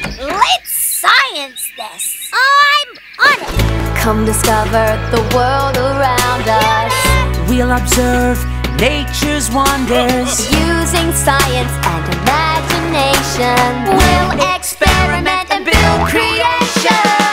Let's science this. I'm on it. Come discover the world around us. We'll observe nature's wonders. Using science and imagination. We'll experiment and build creations.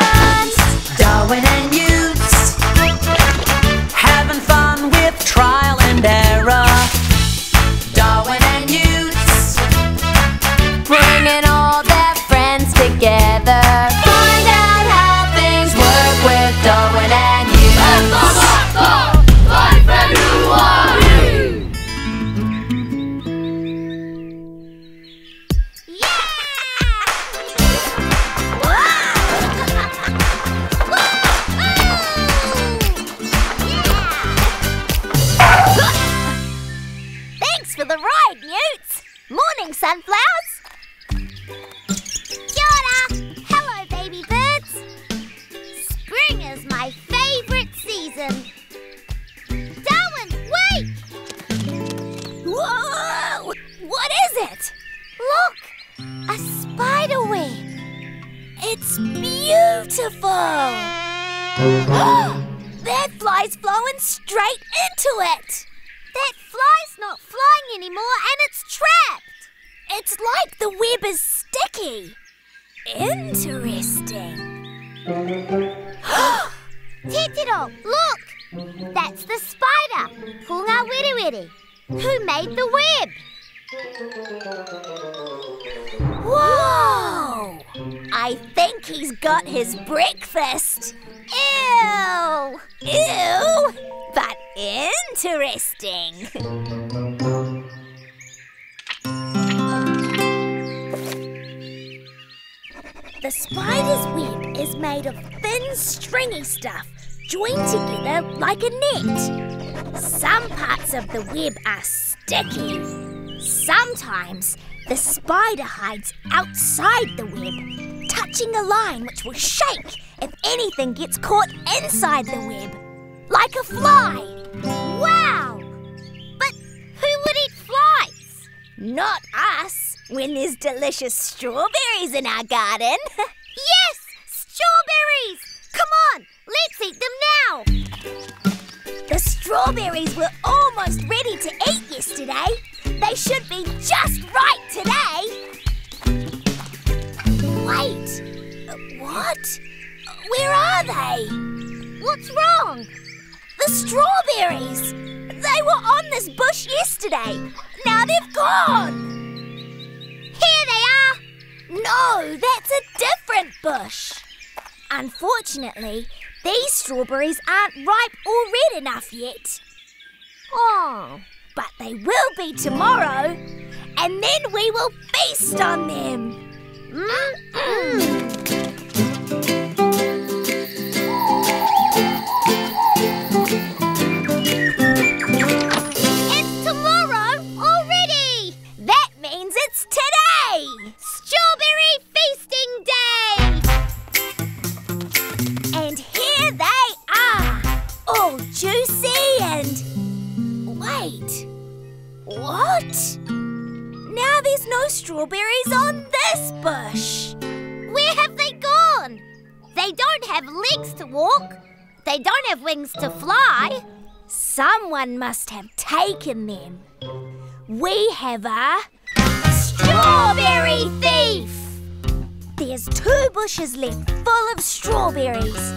That fly's flowing straight into it. That fly's not flying anymore and it's trapped. It's like the web is sticky. Interesting. Titiro, look! That's the spider, Punga Wiri Wiri, who made the web. Whoa! I think he's got his breakfast. Ew! Ew! But interesting. The spider's web is made of thin, stringy stuff joined together like a net. Some parts of the web are sticky. Sometimes the spider hides outside the web, touching a line which will shake if anything gets caught inside the web. Like a fly. Wow! But who would eat flies? Not us, when there's delicious strawberries in our garden. yes! Strawberries! Come on, let's eat them now! The strawberries were almost ready to eat yesterday. They should be just right today. Are they? What's wrong? The strawberries! They were on this bush yesterday. Now they've gone. Here they are. No, that's a different bush. Unfortunately, these strawberries aren't ripe or red enough yet. Oh, but they will be tomorrow, and then we will feast on them. Mm-mm. Bush! Where have they gone? They don't have legs to walk. They don't have wings to fly. Someone must have taken them. We have a strawberry thief. There's two bushes left full of strawberries.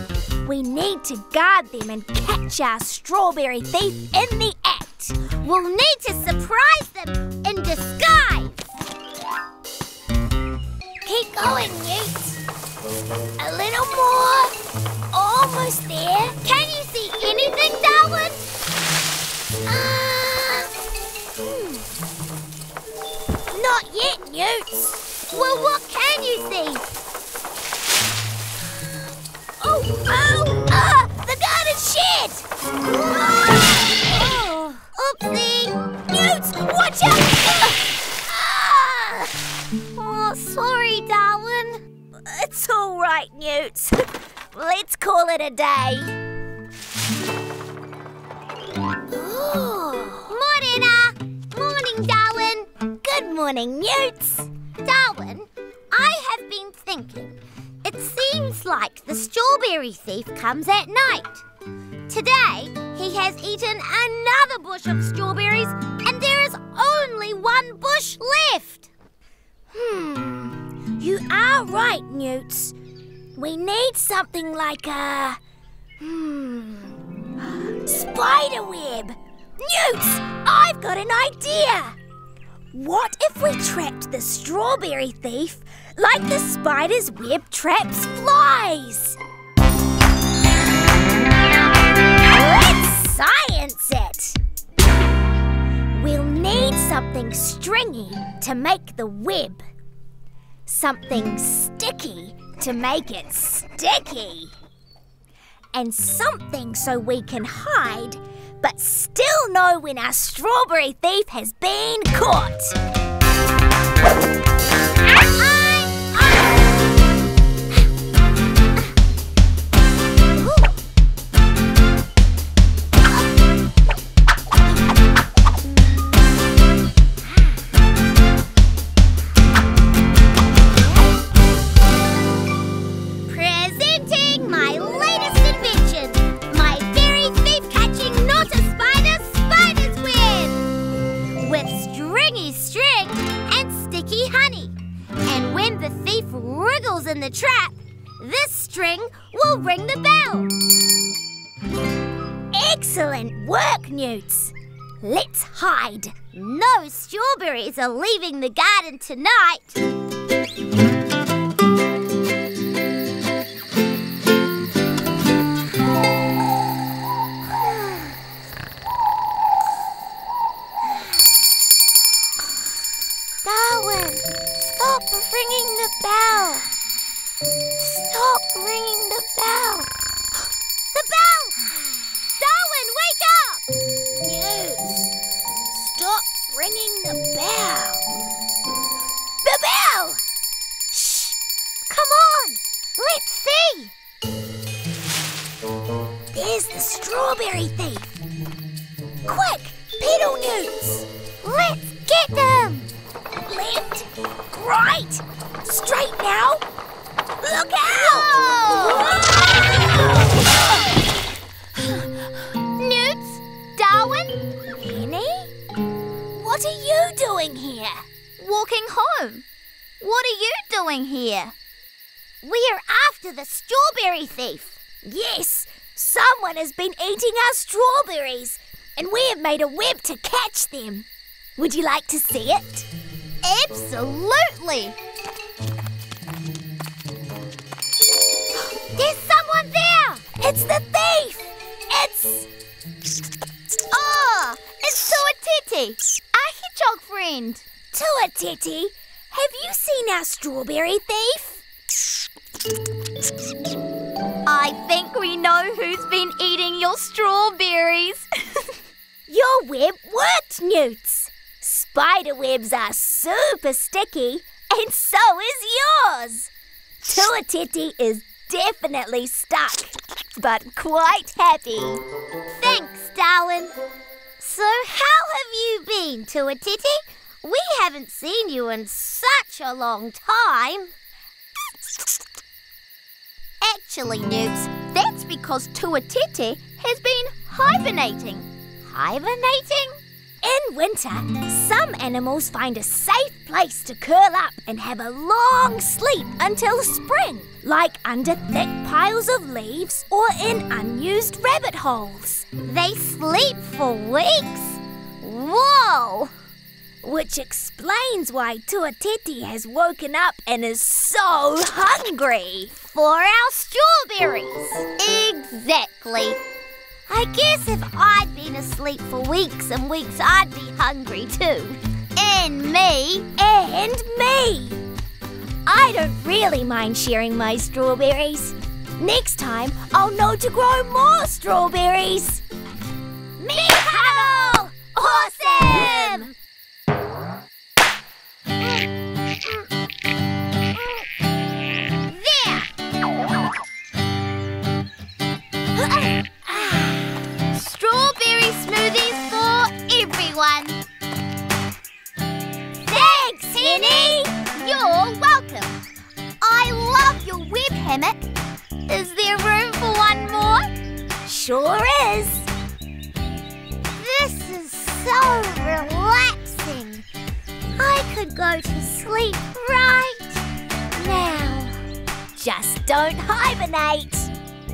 We need to guard them and catch our strawberry thief in the act. We'll need to surprise them in disguise. Keep going, Newt. A little more. Almost there. Can you see anything, Darwin? Uh, hmm. Not yet, Newts. Well, what can you see? Oh, oh, ah, the garden shed! Oh, right. Let's call it a day. Morena! Morning, Darwin! Good morning, Newts! Darwin, I have been thinking. It seems like the strawberry thief comes at night. Today, he has eaten another bush of strawberries, and there is only one bush left. Hmm, you are right, Newts. We need something like a. Hmm. Spider web! Newts! I've got an idea! What if we trapped the strawberry thief like the spider's web traps flies? Let's science it! We'll need something stringy to make the web, something sticky to make it sticky, and something so we can hide but still know when our strawberry thief has been caught. Ah! In the trap, this string will ring the bell. Excellent work, Newts. Let's hide. No strawberries are leaving the garden tonight. Strawberry thief. Quick, pedal newts! Let's get them! Left, right, straight now. Look out! Newts, Darwin, Penny, what are you doing here? Walking home. What are you doing here? We're after the strawberry thief. Yes, someone has been eating our strawberries, and we have made a web to catch them. Would you like to see it? Absolutely. There's someone there! It's the thief! It's. Oh, it's Tuatiti, our hedgehog friend. Tuatiti, have you seen our strawberry thief? We know who's been eating your strawberries. Your web worked, Newts. Spider webs are super sticky, and so is yours. Tuatiti is definitely stuck, but quite happy. Thanks, darling. So, how have you been, Tuatiti? We haven't seen you in such a long time. Actually, Newts, because Tuatiti has been hibernating. Hibernating? In winter, some animals find a safe place to curl up and have a long sleep until spring, like under thick piles of leaves or in unused rabbit holes. They sleep for weeks? Whoa! Which explains why Tuatiti has woken up and is so hungry for our strawberries. Exactly. I guess if I'd been asleep for weeks and weeks, I'd be hungry too. And me. And me. I don't really mind sharing my strawberries. Next time, I'll know to grow more strawberries. Henny! You're welcome. I love your web hammock. Is there room for one more? Sure is. This is so relaxing. I could go to sleep right now. Just don't hibernate.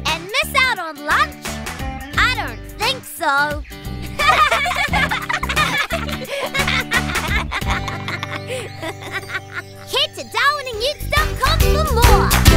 And miss out on lunch? I don't think so. Head to DarwinandNewts.com for more.